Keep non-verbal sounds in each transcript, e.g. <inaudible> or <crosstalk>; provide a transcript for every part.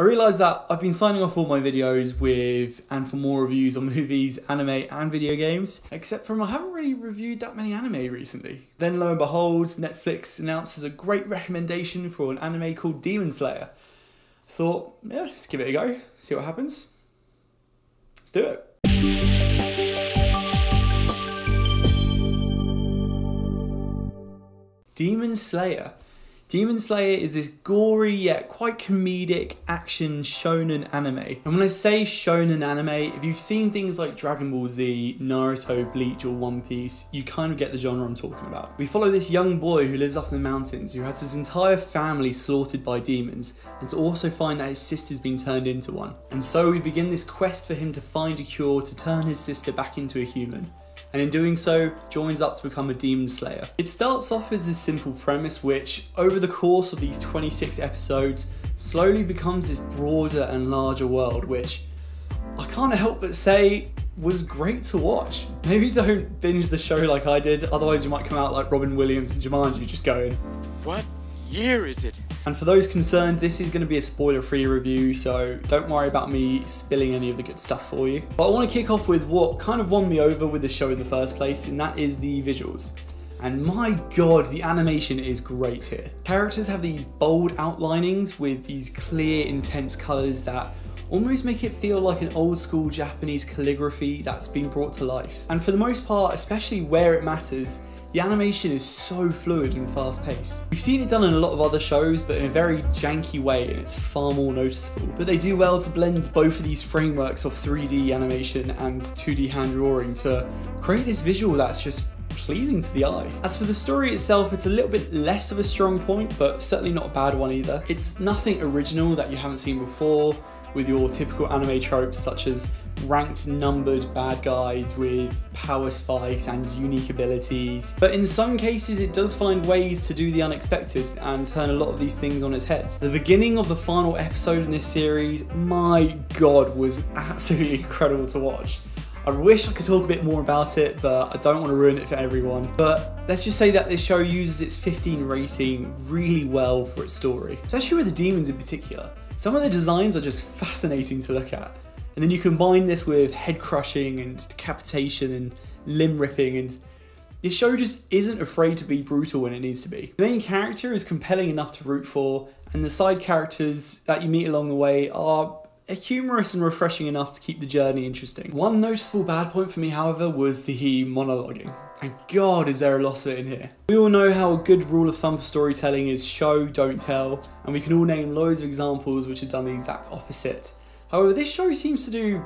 I realised that I've been signing off all my videos with and for more reviews on <laughs> movies, anime and video games, except from I haven't really reviewed that many anime recently. Then lo and behold, Netflix announces a great recommendation for an anime called Demon Slayer. Thought, yeah, let's give it a go, see what happens. Let's do it. Demon Slayer Demon Slayer is this gory yet quite comedic action shonen anime. And when I say shonen anime, if you've seen things like Dragon Ball Z, Naruto, Bleach or One Piece, you kind of get the genre I'm talking about. We follow this young boy who lives up in the mountains who has his entire family slaughtered by demons and to also find that his sister's been turned into one. And so we begin this quest for him to find a cure to turn his sister back into a human and in doing so, joins up to become a demon slayer. It starts off as this simple premise which, over the course of these 26 episodes, slowly becomes this broader and larger world which I can't help but say was great to watch. Maybe don't binge the show like I did, otherwise you might come out like Robin Williams and Jumanji just going, What year is it? And for those concerned, this is going to be a spoiler free review, so don't worry about me spilling any of the good stuff for you. But I want to kick off with what kind of won me over with the show in the first place, and that is the visuals. And my god, the animation is great here. Characters have these bold outlinings with these clear, intense colours that almost make it feel like an old school Japanese calligraphy that's been brought to life. And for the most part, especially where it matters, the animation is so fluid and fast paced. We've seen it done in a lot of other shows, but in a very janky way, and it's far more noticeable. But they do well to blend both of these frameworks of 3D animation and 2D hand drawing to create this visual that's just pleasing to the eye. As for the story itself, it's a little bit less of a strong point, but certainly not a bad one either. It's nothing original that you haven't seen before, with your typical anime tropes such as ranked numbered bad guys with power spikes and unique abilities. But in some cases it does find ways to do the unexpected and turn a lot of these things on its head. The beginning of the final episode in this series, my god, was absolutely <laughs> incredible to watch. I wish I could talk a bit more about it, but I don't want to ruin it for everyone. But let's just say that this show uses its 15 rating really well for its story, especially with the demons in particular. Some of the designs are just fascinating to look at. And then you combine this with head crushing and decapitation and limb ripping and this show just isn't afraid to be brutal when it needs to be. The main character is compelling enough to root for, and the side characters that you meet along the way are humorous and refreshing enough to keep the journey interesting. One noticeable bad point for me, however, was the monologuing. And god, is there a loss of it in here. We all know how a good rule of thumb for storytelling is show, don't tell, and we can all name loads of examples which have done the exact opposite. However, this show seems to do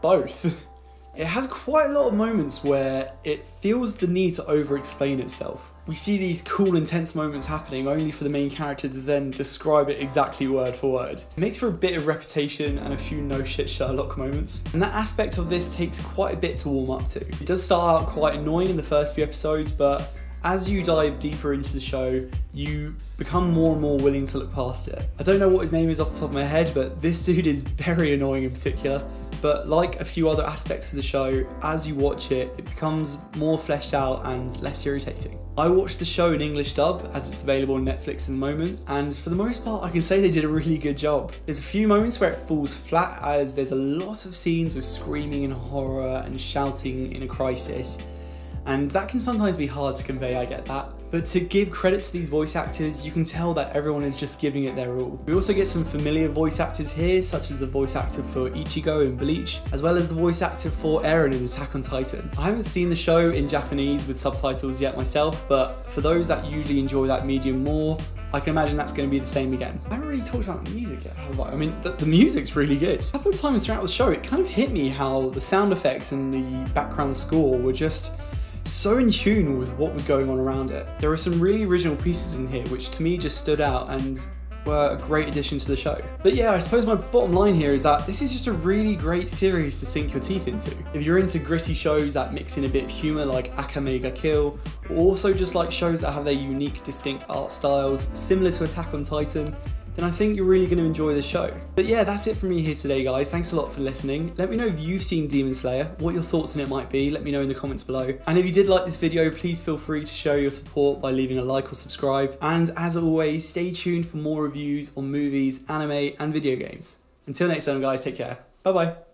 both. <laughs> it has quite a lot of moments where it feels the need to over explain itself. We see these cool, intense moments happening only for the main character to then describe it exactly word for word. It makes for a bit of repetition and a few no shit Sherlock moments. And that aspect of this takes quite a bit to warm up to. It does start out quite annoying in the first few episodes, but as you dive deeper into the show, you become more and more willing to look past it. I don't know what his name is off the top of my head, but this <laughs> dude is very annoying in particular. But like a few other aspects of the show, as you watch it, it becomes more fleshed out and less irritating. I watched the show in English dub as it's available on Netflix in the moment, and for the most part, I can say they did a really good job. There's a few moments where it falls flat, as there's a lot of scenes with screaming and horror and shouting in a crisis and that can sometimes be hard to convey, I get that. But to give credit to these voice actors, you can tell that everyone is just giving it their all. We also get some familiar voice actors here, such as the voice actor for Ichigo in Bleach, as well as the voice actor for Eren in Attack on Titan. I haven't seen the show in Japanese with subtitles yet myself, but for those that usually enjoy that medium more, I can imagine that's going to be the same again. I haven't really talked about the music yet, have I? I mean, the, the, music's really good. A couple of times throughout the show, it kind of hit me how the sound effects and the background score were just so in tune with what was going on around it. There are some really original pieces in here which to me just stood out and were a great addition to the show. But yeah, I suppose my bottom line here is that this is just a really great series to sink your teeth into. If you're into gritty shows that mix in a bit of humour like Akame ga Kill, or also just like shows that have their unique distinct art styles similar to Attack on Titan, then I think you're really going to enjoy the show. But yeah, that's it from me here today, guys. Thanks a lot for listening. Let me know if you've seen Demon Slayer, what your thoughts on it might be. Let me know in the comments below. And if you did like this video, please feel free to show your support by leaving a like or subscribe. And as always, stay tuned for more reviews on movies, anime, and video games. Until next time, guys, take care. Bye bye.